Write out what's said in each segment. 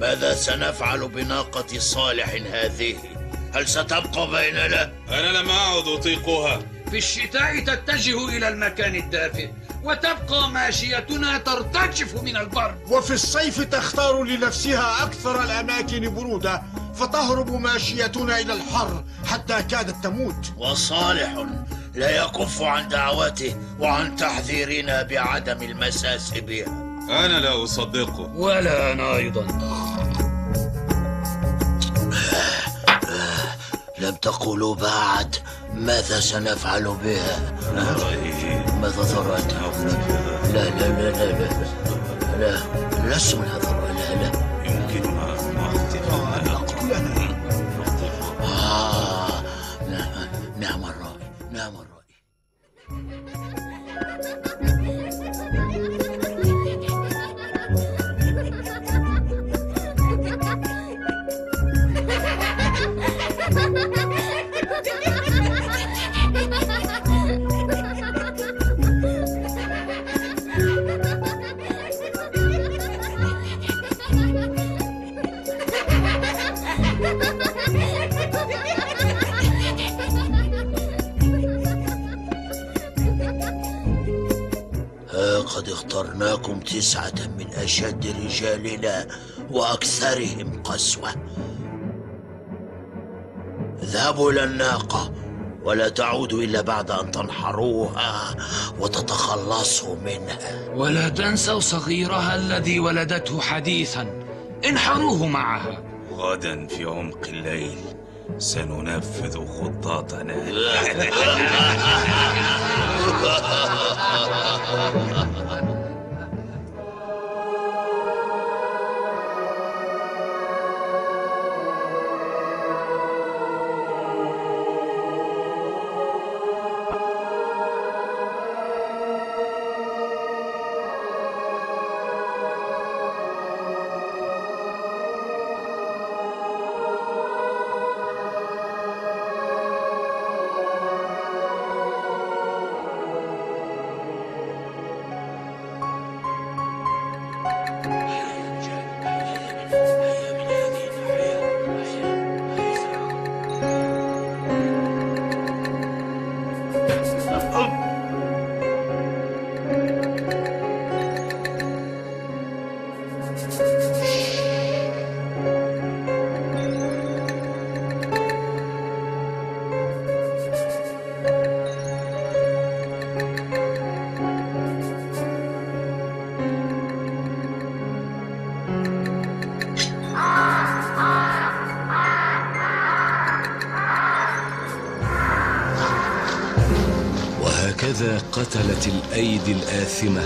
ماذا سنفعل بناقة صالح هذه؟ هل ستبقى بيننا؟ أنا لم أعد أطيقها. في الشتاء تتجه إلى المكان الدافئ وتبقى ماشيتنا ترتجف من البرد وفي الصيف تختار لنفسها أكثر الأماكن برودة فتهرب ماشيتنا إلى الحر حتى كادت تموت. وصالح لا يكف عن دعوته وعن تحذيرنا بعدم المساس بها. أنا لا أصدقه. ولا أنا أيضا. لم تقولوا بعد ماذا سنفعل بها ماذا ثرت لا لا لا لا لا لا لست نظر لا لا اخترناكم تسعة من أشد رجالنا وأكثرهم قسوة. اذهبوا إلى الناقة ولا تعودوا إلا بعد أن تنحروها وتتخلصوا منها. ولا تنسوا صغيرها الذي ولدته حديثا. انحروه معها. غدا في عمق الليل. سننفذ خطتنا وهكذا قتلت الأيدي الآثمة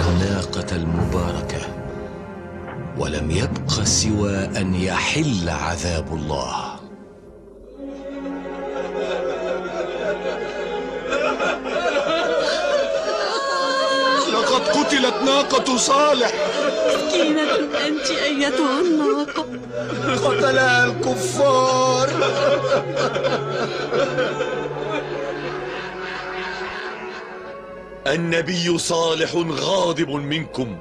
الناقة المباركة ولم يبق سوى أن يحل عذاب الله. لقد قتلت ناقة صالح. مسكينة أنت أيتها الناقة. قتلها الكفار. النبي صالح غاضب منكم.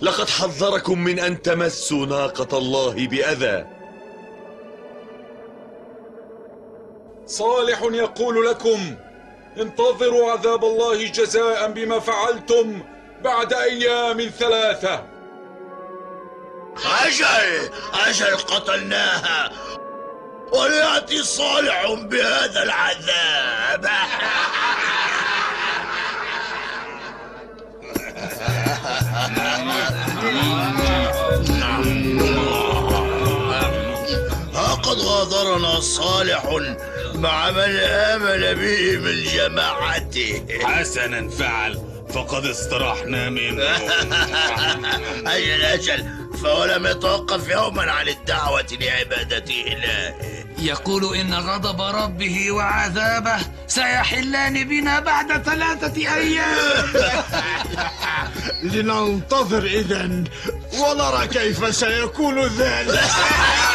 لقد حذركم من أن تمسوا ناقة الله بأذى. صالح يقول لكم انتظروا عذاب الله جزاء بما فعلتم بعد أيام ثلاثة. أجل أجل قتلناها. وليأتي صالح بهذا العذاب. غادرنا صالح مع من آمن به من جماعته. حسنا فعل فقد استراحنا منه. أجل أجل فولم يتوقف يوما عن الدعوة لعبادة إلهه يقول إن غضب ربه وعذابه سيحلان بنا بعد ثلاثة أيام. لننتظر إذا ونرى كيف سيكون ذلك.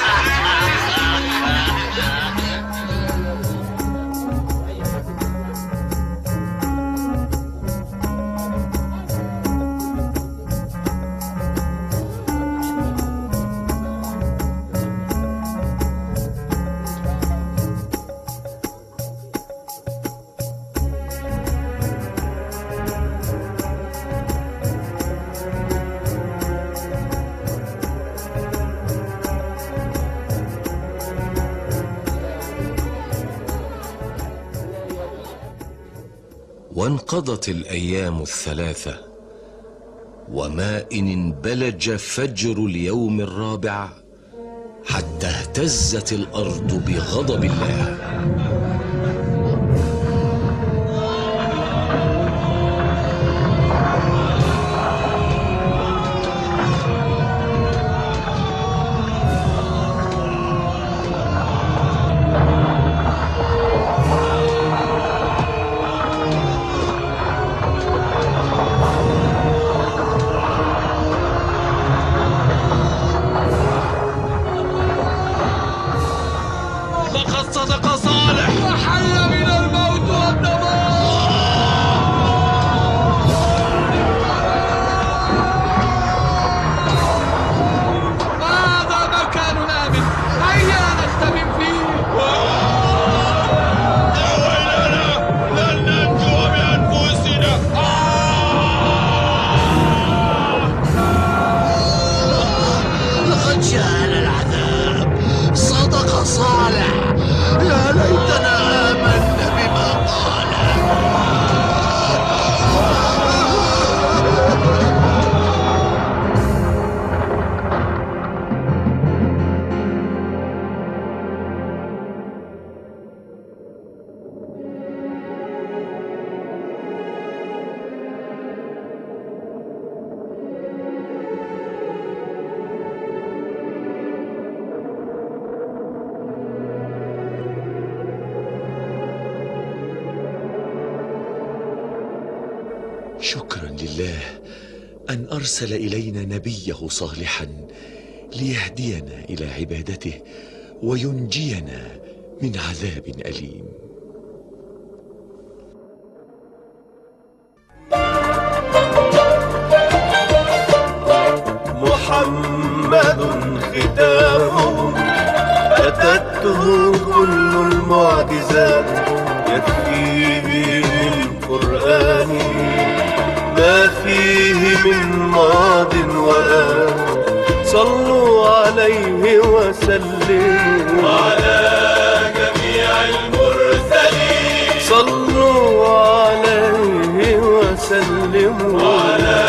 وانقضت الأيام الثلاثة. وما إن انبلج فجر اليوم الرابع حتى اهتزت الأرض بغضب الله. شكرا لله أن أرسل إلينا نبيه صالحا ليهدينا إلى عبادته وينجينا من عذاب أليم. محمد ختامه. أتته كل المعجزات. يكفي فيه من ماض وآل صلوا عليه وسلموا. على جميع المرسلين. صلوا عليه وسلموا. على